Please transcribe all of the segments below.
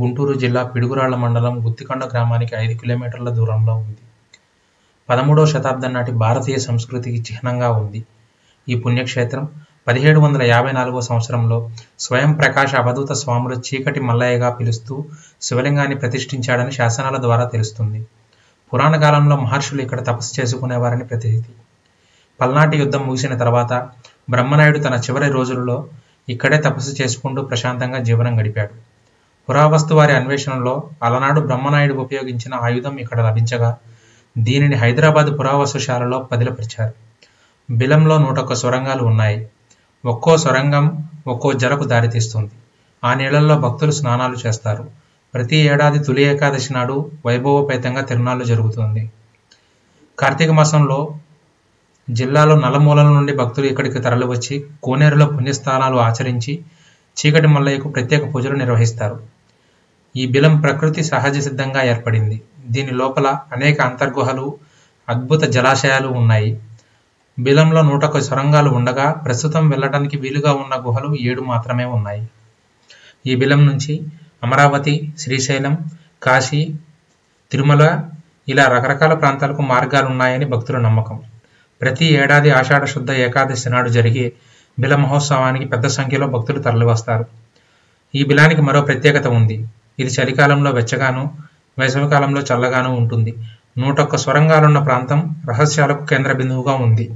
గుంటూరు జిల్లా పిడుగురాళ్ళ మండలం గుత్తికొండ గ్రామానికి ఐదు కిలోమీటర్ల దూరంలో ఉంది. పదమూడవ శతాబ్దం నాటి భారతీయ సంస్కృతికి చిహ్నంగా ఉంది. ఈ పుణ్యక్షేత్రం పదిహేడు వందల యాభై నాలుగో సంవత్సరంలో స్వయం ప్రకాశ అవధూత స్వాములు చీకటి మల్లయ్యగా పిలుస్తూ శివలింగాన్ని ప్రతిష్ఠించాడని శాసనాల ద్వారా తెలుస్తుంది. పురాణ కాలంలో మహర్షులు ఇక్కడ తపస్సు చేసుకునేవారని ప్రతీతి. పల్నాటి యుద్ధం ముగిసిన తర్వాత బ్రహ్మనాయుడు తన చివరి రోజులలో ఇక్కడే తపస్సు చేసుకుంటూ ప్రశాంతంగా జీవనం గడిపాడు. పురావస్తు వారి అన్వేషణలో అలనాడు బ్రహ్మనాయుడు ఉపయోగించిన ఆయుధం ఇక్కడ లభించగా దీనిని హైదరాబాద్ పురావస్తుశాలలో పదిలపరిచారు. బిలంలో నూటొక్క సొరంగాలు ఉన్నాయి. ఒక్కో సొరంగం ఒక్కో జలకు దారితీస్తుంది. ఆ నీళ్ళలో భక్తులు స్నానాలు చేస్తారు. ప్రతి ఏడాది తొలి ఏకాదశి నాడు వైభవోపేతంగా తిరునాళ్ళు జరుగుతుంది. కార్తీక మాసంలో జిల్లాలో నలమూలల నుండి భక్తులు ఇక్కడికి తరలివచ్చి కోనేరులో పుణ్యస్థానాలు ఆచరించి చీకటి మల్లయ్యకు ప్రత్యేక పూజలు నిర్వహిస్తారు. ఈ బిలం ప్రకృతి సహజ సిద్ధంగా ఏర్పడింది. దీని లోపల అనేక అంతర్గుహలు, అద్భుత జలాశయాలు ఉన్నాయి. బిలంలో నూటకు సొరంగాలు ఉండగా ప్రస్తుతం వెళ్ళడానికి వీలుగా ఉన్న గుహలు ఏడు మాత్రమే ఉన్నాయి. ఈ బిలం నుంచి అమరావతి, శ్రీశైలం, కాశీ, తిరుమల ఇలా రకరకాల ప్రాంతాలకు మార్గాలు ఉన్నాయని భక్తుల నమ్మకం. ప్రతి ఏడాది ఆషాఢ శుద్ధ ఏకాదశి నాడు జరిగే బిల మహోత్సవానికి పెద్ద సంఖ్యలో భక్తులు తరలివస్తారు. ఈ బిలానికి మరో ప్రత్యేకత ఉంది. ఇది చలికాలంలో వెచ్చగాను వేసవికాలంలో చల్లగాను ఉంటుంది. నూటొక్క స్వరంగాలున్న ప్రాంతం రహస్యాలకు కేంద్ర బిందువుగా ఉంది.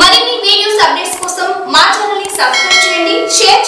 మరిన్ని వీడియోస్ అప్డేట్స్ కోసం మా ఛానల్ని సబ్స్క్రైబ్ చేయండి షేర్ చేయండి